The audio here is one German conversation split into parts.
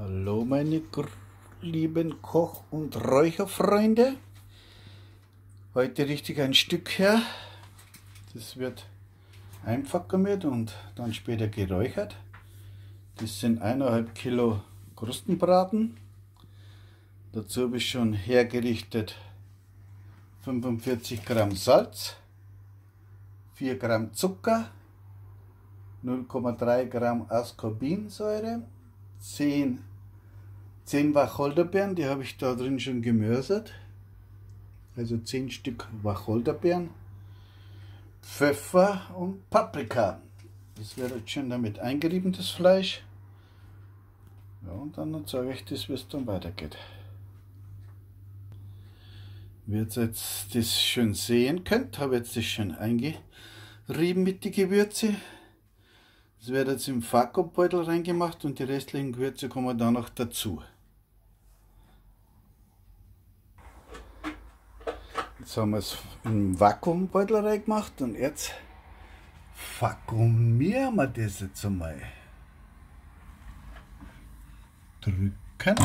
Hallo meine lieben Koch- und Räucherfreunde. Heute richtig ein Stück her. Das wird einverkümmert und dann später geräuchert. Das sind eineinhalb Kilo Krustenbraten. Dazu habe ich schon hergerichtet 45 Gramm Salz, 4 Gramm Zucker, 0,3 Gramm Ascorbinsäure, 10 10 Wacholderbeeren, die habe ich da drin schon gemörsert. Also 10 Stück Wacholderbeeren. Pfeffer und Paprika. Das wird jetzt schon damit eingerieben, das Fleisch. Ja, und dann zeige ich das, wie es dann weitergeht. Wie ihr jetzt das schön sehen könnt, habe jetzt das schon eingerieben mit den Gewürze. Das wird jetzt im Vakuumbeutel reingemacht und die restlichen Gewürze kommen dann noch dazu. Jetzt haben wir es im Vakuumbeutel reingemacht und jetzt vakuumieren wir das jetzt einmal. Drücken. Jetzt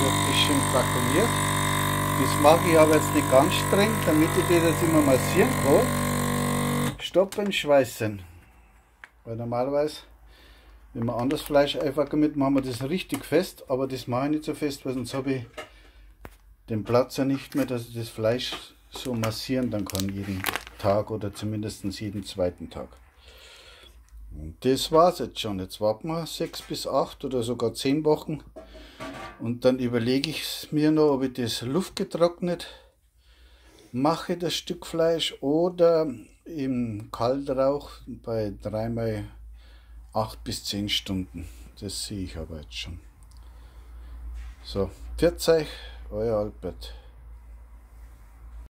wird das schön vakuumiert. Das mache ich aber jetzt nicht ganz streng, damit ich das jetzt immer massieren kann. Stoppen, schweißen. Weil normalerweise wenn wir anders Fleisch einfach mit machen wir das richtig fest, aber das mache ich nicht so fest, weil sonst habe ich den Platz ja nicht mehr, dass ich das Fleisch so massieren dann kann jeden Tag oder zumindest jeden zweiten Tag. Und das war's jetzt schon. Jetzt warten wir sechs bis acht oder sogar zehn Wochen und dann überlege ich mir noch, ob ich das luftgetrocknet mache, das Stück Fleisch oder im Kaltrauch bei dreimal acht bis zehn Stunden. Das sehe ich aber jetzt schon. So, 40 euer Albert.